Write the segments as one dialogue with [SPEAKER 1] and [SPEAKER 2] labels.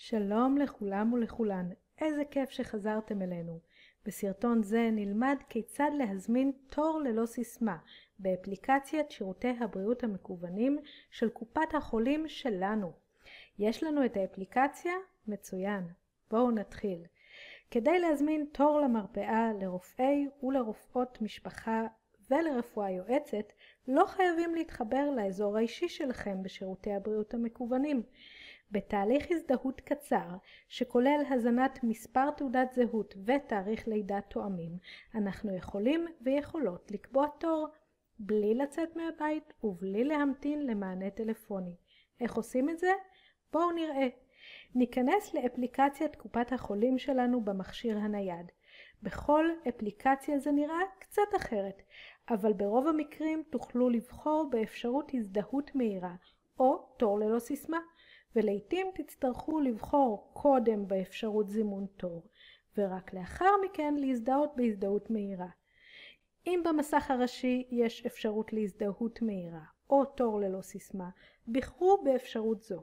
[SPEAKER 1] שלום לכולם ולכולן, איזה כיף שחזרתם אלינו. בסרטון זה נלמד כיצד להזמין תור ללא סיסמה באפליקציית שירותי הבריאות המקוונים של קופת החולים שלנו. יש לנו את האפליקציה? מצוין. בואו נתחיל. כדי להזמין תור למרפאה לרופאי ולרופאות משפחה ולרפואה יועצת, לא חייבים להתחבר לאזור האישי שלכם בשירותי הבריאות המקוונים. בתהליך הזדהות קצר, שכולל הזנת מספר תעודת זהות ותאריך לידה תואמים, אנחנו יכולים ויכולות לקבוע תור בלי לצאת מהבית ובלי להמתין למענה טלפוני. איך עושים את זה? בואו נראה. ניכנס לאפליקציית קופת החולים שלנו במכשיר הנייד. בכל אפליקציה זה נראה קצת אחרת, אבל ברוב המקרים תוכלו לבחור באפשרות הזדהות מהירה או תור ללא סיסמה. ולעיתים תצטרכו לבחור קודם באפשרות זימון תור, ורק לאחר מכן להזדהות בהזדהות מהירה. אם במסך הראשי יש אפשרות להזדהות מהירה או תור ללא סיסמה, בחרו באפשרות זו.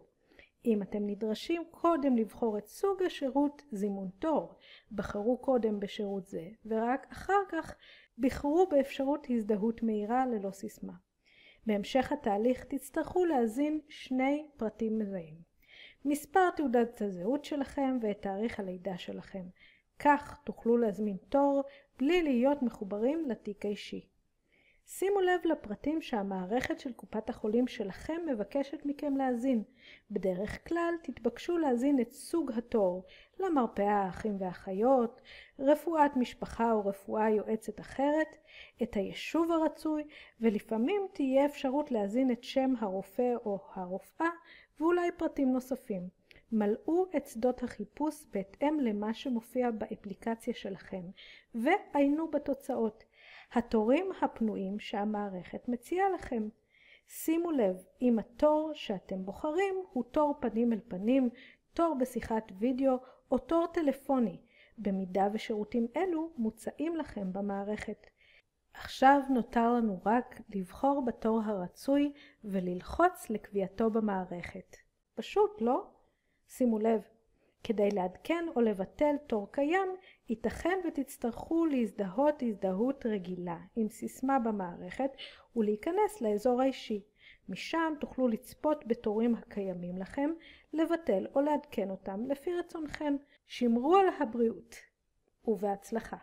[SPEAKER 1] אם אתם נדרשים קודם לבחור את סוג השירות זימון תור, בחרו קודם בשירות זה, ורק אחר כך בחרו באפשרות הזדהות מהירה ללא סיסמה. בהמשך התהליך תצטרכו להזין שני פרטים מזהים. מספר תעודת הזהות שלכם ואת תאריך הלידה שלכם. כך תוכלו להזמין תור בלי להיות מחוברים לתיק האישי. שימו לב לפרטים שהמערכת של קופת החולים שלכם מבקשת מכם להזין. בדרך כלל תתבקשו להזין את סוג התור למרפאה האחים והאחיות, רפואת משפחה או רפואה יועצת אחרת, את היישוב הרצוי, ולפעמים תהיה אפשרות להזין את שם הרופא או הרופאה ואולי פרטים נוספים. מלאו את שדות החיפוש בהתאם למה שמופיע באפליקציה שלכם ועיינו בתוצאות. התורים הפנויים שהמערכת מציעה לכם. שימו לב אם התור שאתם בוחרים הוא תור פנים אל פנים, תור בשיחת וידאו או תור טלפוני, במידה ושירותים אלו מוצעים לכם במערכת. עכשיו נותר לנו רק לבחור בתור הרצוי וללחוץ לקביעתו במערכת. פשוט, לא? שימו לב, כדי לעדכן או לבטל תור קיים, ייתכן ותצטרכו להזדהות הזדהות רגילה עם סיסמה במערכת ולהיכנס לאזור האישי. משם תוכלו לצפות בתורים הקיימים לכם, לבטל או לעדכן אותם לפי רצונכם. שמרו על הבריאות ובהצלחה.